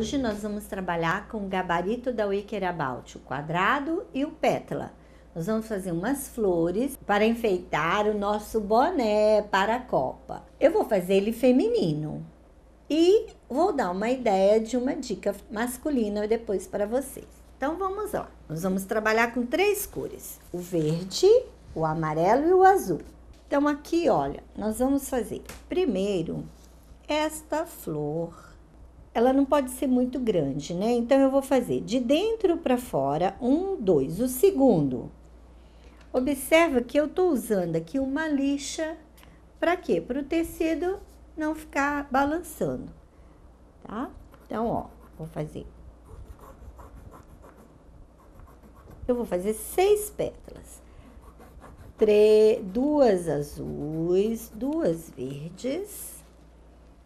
hoje nós vamos trabalhar com o gabarito da Wicker About, o quadrado e o pétala. Nós vamos fazer umas flores para enfeitar o nosso boné para a Copa. Eu vou fazer ele feminino e vou dar uma ideia de uma dica masculina depois para vocês. Então vamos lá. Nós vamos trabalhar com três cores: o verde, o amarelo e o azul. Então aqui, olha, nós vamos fazer primeiro esta flor ela não pode ser muito grande, né? Então, eu vou fazer de dentro para fora, um, dois. O segundo, observa que eu tô usando aqui uma lixa, para quê? Para o tecido não ficar balançando, tá? Então, ó, vou fazer. Eu vou fazer seis pétalas. Três, duas azuis, duas verdes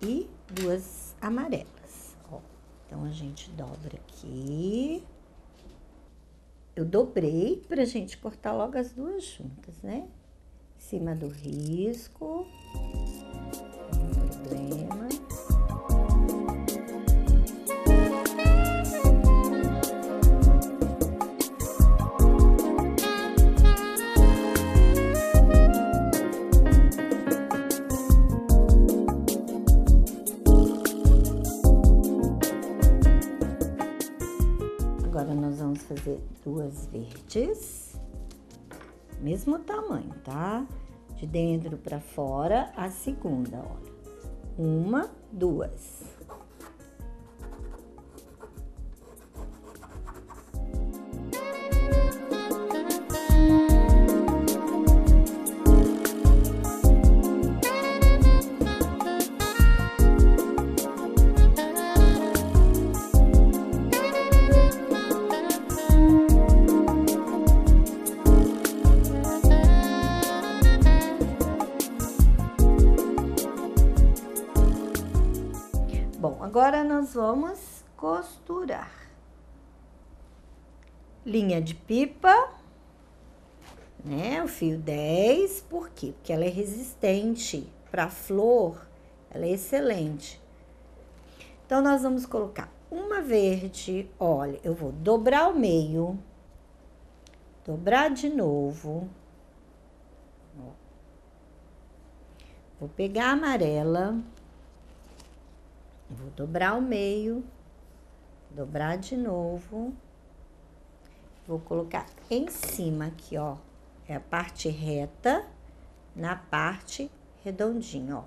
e duas amarelas. Então, a gente dobra aqui. Eu dobrei pra gente cortar logo as duas juntas, né? Em cima do risco. Duas verdes, mesmo tamanho, tá? De dentro para fora, a segunda, olha. Uma, duas. Vamos costurar. Linha de pipa, né? O fio 10, por quê? Porque ela é resistente para flor, ela é excelente. Então, nós vamos colocar uma verde, olha, eu vou dobrar o meio, dobrar de novo. Vou pegar a amarela Vou dobrar o meio, dobrar de novo. Vou colocar em cima aqui, ó. É a parte reta na parte redondinha, ó.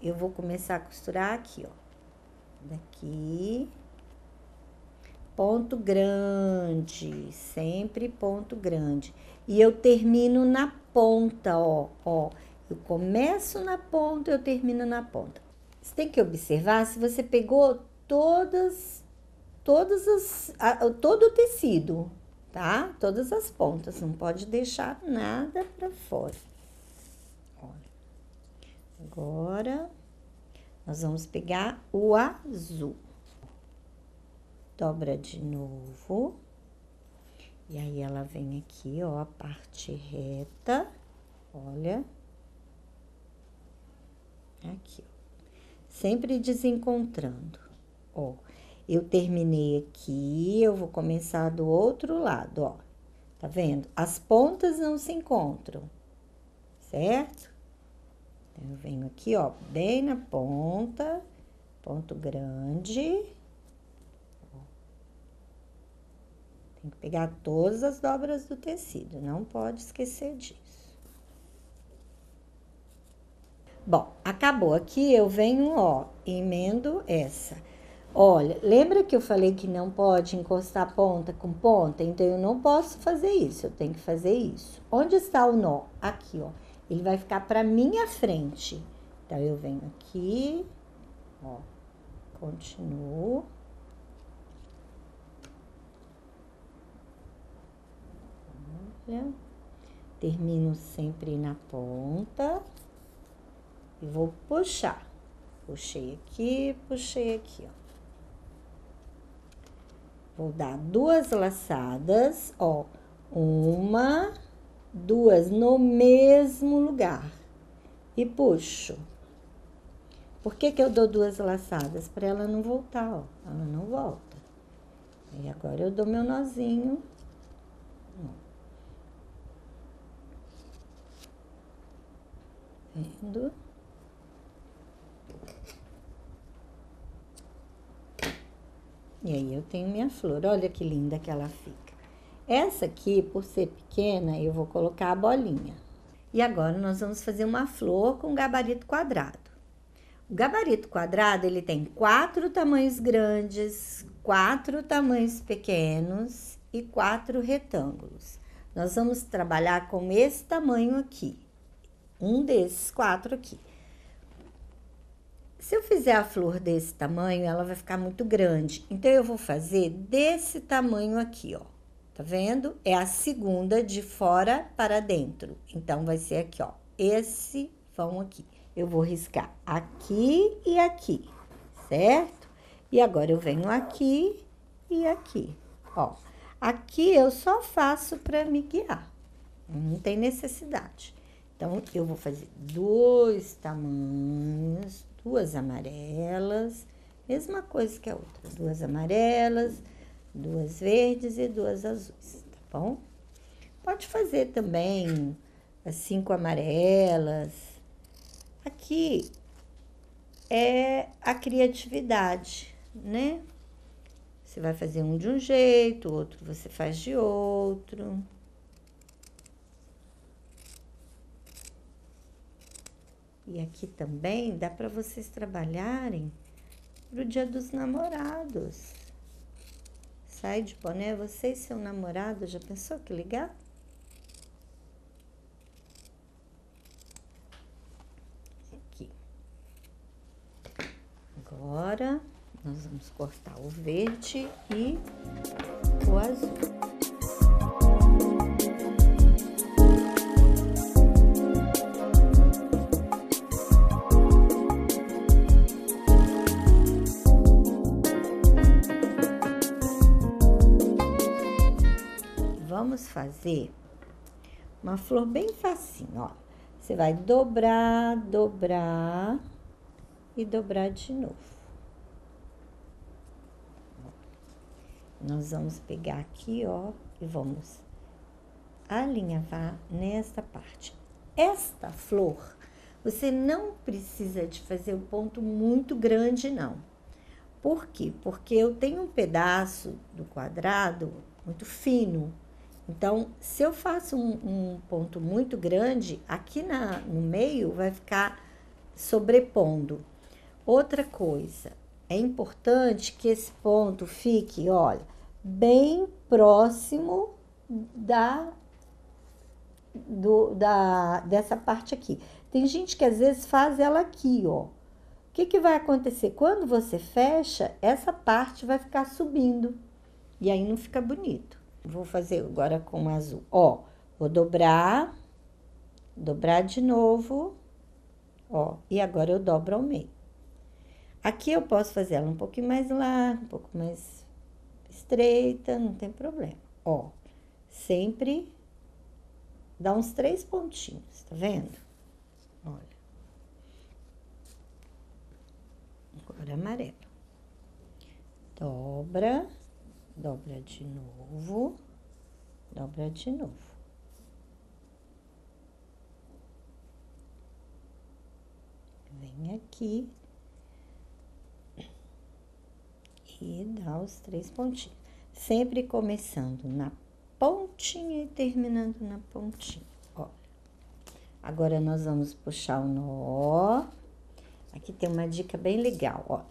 Eu vou começar a costurar aqui, ó. Daqui. Ponto grande, sempre ponto grande. E eu termino na ponta, ó, ó. Eu começo na ponta, eu termino na ponta. Você tem que observar se você pegou todas, todas as, a, todo o tecido, tá? Todas as pontas, não pode deixar nada para fora. Agora, nós vamos pegar o azul. Dobra de novo. E aí, ela vem aqui, ó, a parte reta. Olha. Aqui, ó sempre desencontrando. Ó, eu terminei aqui, eu vou começar do outro lado, ó. Tá vendo? As pontas não se encontram, certo? Então, eu venho aqui, ó, bem na ponta, ponto grande. Tem que pegar todas as dobras do tecido, não pode esquecer disso. Bom, acabou aqui, eu venho, ó, emendo essa. Olha, lembra que eu falei que não pode encostar ponta com ponta? Então, eu não posso fazer isso, eu tenho que fazer isso. Onde está o nó? Aqui, ó. Ele vai ficar para minha frente. Então, eu venho aqui, ó, continuo. Olha, termino sempre na ponta e vou puxar. Puxei aqui, puxei aqui, ó. Vou dar duas laçadas, ó. Uma, duas no mesmo lugar. E puxo. Por que, que eu dou duas laçadas? Para ela não voltar, ó. Ela não volta. E agora eu dou meu nozinho. Vendo? E aí eu tenho minha flor. Olha que linda que ela fica. Essa aqui, por ser pequena, eu vou colocar a bolinha. E agora nós vamos fazer uma flor com gabarito quadrado. O gabarito quadrado, ele tem quatro tamanhos grandes, quatro tamanhos pequenos e quatro retângulos. Nós vamos trabalhar com esse tamanho aqui. Um desses quatro aqui. Se eu fizer a flor desse tamanho, ela vai ficar muito grande. Então, eu vou fazer desse tamanho aqui, ó. Tá vendo? É a segunda de fora para dentro. Então, vai ser aqui, ó. Esse vão aqui. Eu vou riscar aqui e aqui, certo? E agora eu venho aqui e aqui, ó. Aqui eu só faço para me guiar. Não tem necessidade. Então, eu vou fazer dois tamanhos, duas amarelas, mesma coisa que a outra, duas amarelas, duas verdes e duas azuis, tá bom? Pode fazer também cinco amarelas. Aqui é a criatividade, né? Você vai fazer um de um jeito, outro você faz de outro. E aqui também dá para vocês trabalharem pro dia dos namorados. Sai de boné, você e seu namorado, já pensou que legal? Aqui. Agora, nós vamos cortar o verde e o azul. Vamos fazer uma flor bem facinho, ó. Você vai dobrar, dobrar e dobrar de novo. Nós vamos pegar aqui, ó, e vamos alinhavar nesta parte. Esta flor, você não precisa de fazer um ponto muito grande, não. Por quê? Porque eu tenho um pedaço do quadrado muito fino, então, se eu faço um, um ponto muito grande, aqui na, no meio vai ficar sobrepondo. Outra coisa, é importante que esse ponto fique, olha, bem próximo da, do, da dessa parte aqui. Tem gente que às vezes faz ela aqui, ó. O que, que vai acontecer? Quando você fecha, essa parte vai ficar subindo. E aí não fica bonito. Vou fazer agora com azul. Ó, vou dobrar, dobrar de novo, ó, e agora eu dobro ao meio. Aqui eu posso fazer ela um pouquinho mais larga, um pouco mais estreita, não tem problema. Ó, sempre dá uns três pontinhos, tá vendo? Olha. Agora amarelo. Dobra dobra de novo, dobra de novo. Vem aqui e dá os três pontinhos. Sempre começando na pontinha e terminando na pontinha. Ó. Agora, nós vamos puxar o nó. Aqui tem uma dica bem legal, ó.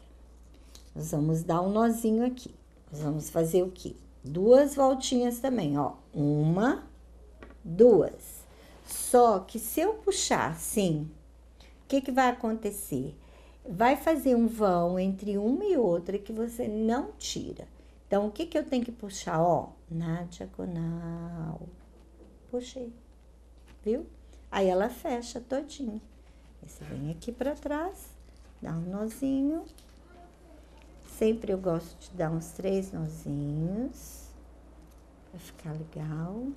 Nós vamos dar um nozinho aqui. Nós vamos fazer o quê? Duas voltinhas também, ó. Uma, duas. Só que se eu puxar assim, o que, que vai acontecer? Vai fazer um vão entre uma e outra que você não tira. Então, o que, que eu tenho que puxar? Ó, na diagonal. Puxei, viu? Aí ela fecha todinho. Aí você vem aqui pra trás, dá um nozinho Sempre eu gosto de dar uns três nozinhos para ficar legal.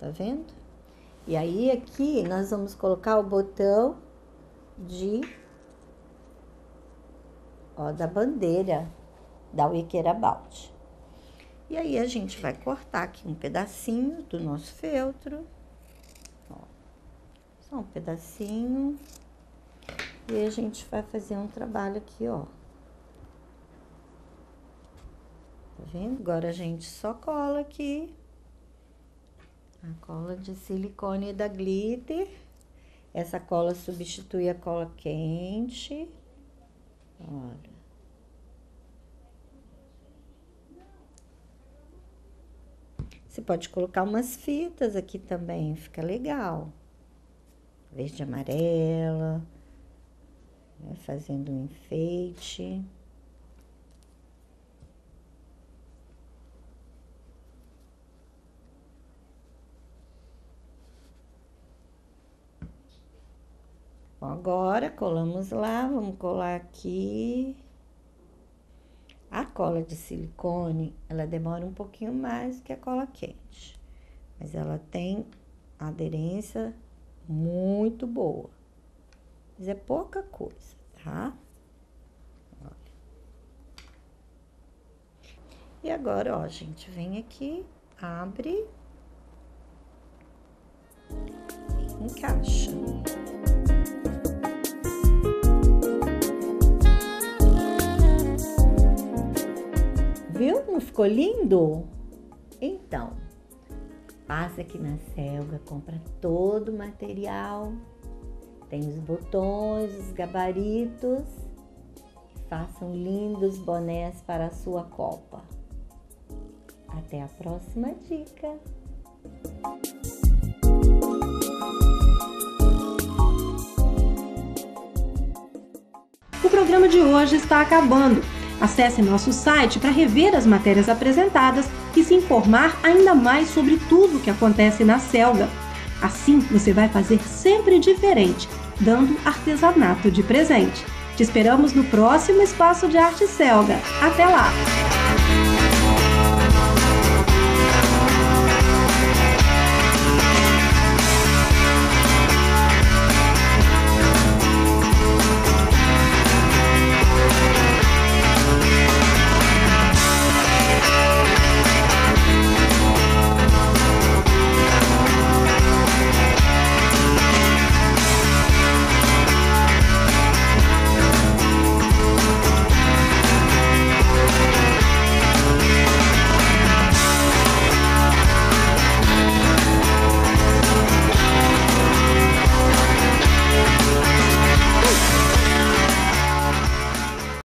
Tá vendo? E aí aqui nós vamos colocar o botão de ó, da bandeira da Wicker About. E aí a gente vai cortar aqui um pedacinho do nosso feltro. Ó, só um pedacinho. E a gente vai fazer um trabalho aqui, ó. Tá vendo? Agora a gente só cola aqui a cola de silicone da Glitter. Essa cola substitui a cola quente. Olha. Você pode colocar umas fitas aqui também, fica legal. Verde amarela, né, fazendo um enfeite. Bom, agora colamos lá, vamos colar aqui. A cola de silicone, ela demora um pouquinho mais que a cola quente, mas ela tem aderência muito boa. Mas é pouca coisa, tá? Olha. E agora, ó, gente vem aqui, abre, encaixa. Viu? Não ficou lindo? Então, passa aqui na Selga, compra todo o material, tem os botões, os gabaritos, façam lindos bonés para a sua copa. Até a próxima dica! O programa de hoje está acabando. Acesse nosso site para rever as matérias apresentadas e se informar ainda mais sobre tudo o que acontece na Selga. Assim, você vai fazer sempre diferente, dando artesanato de presente. Te esperamos no próximo Espaço de Arte Selga. Até lá!